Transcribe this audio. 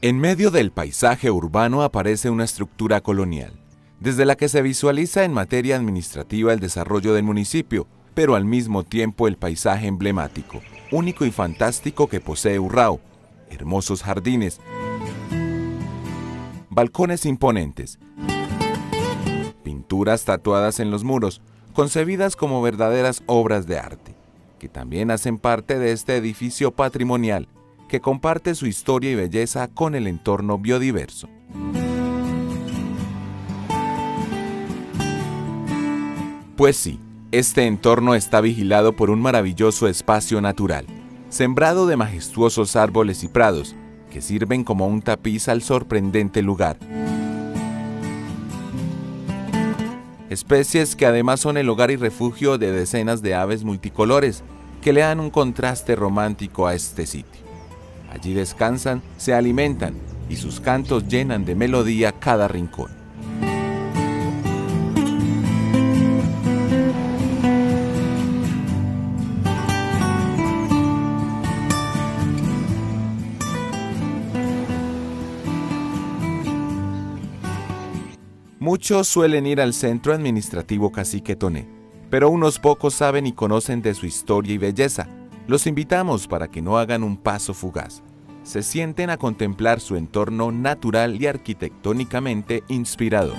En medio del paisaje urbano aparece una estructura colonial, desde la que se visualiza en materia administrativa el desarrollo del municipio, pero al mismo tiempo el paisaje emblemático, único y fantástico que posee Urrao, hermosos jardines, balcones imponentes, pinturas tatuadas en los muros, concebidas como verdaderas obras de arte, que también hacen parte de este edificio patrimonial que comparte su historia y belleza con el entorno biodiverso. Pues sí, este entorno está vigilado por un maravilloso espacio natural, sembrado de majestuosos árboles y prados, que sirven como un tapiz al sorprendente lugar. Especies que además son el hogar y refugio de decenas de aves multicolores, que le dan un contraste romántico a este sitio. Allí descansan, se alimentan y sus cantos llenan de melodía cada rincón. Muchos suelen ir al centro administrativo Cacique Toné, pero unos pocos saben y conocen de su historia y belleza, los invitamos para que no hagan un paso fugaz. Se sienten a contemplar su entorno natural y arquitectónicamente inspirador.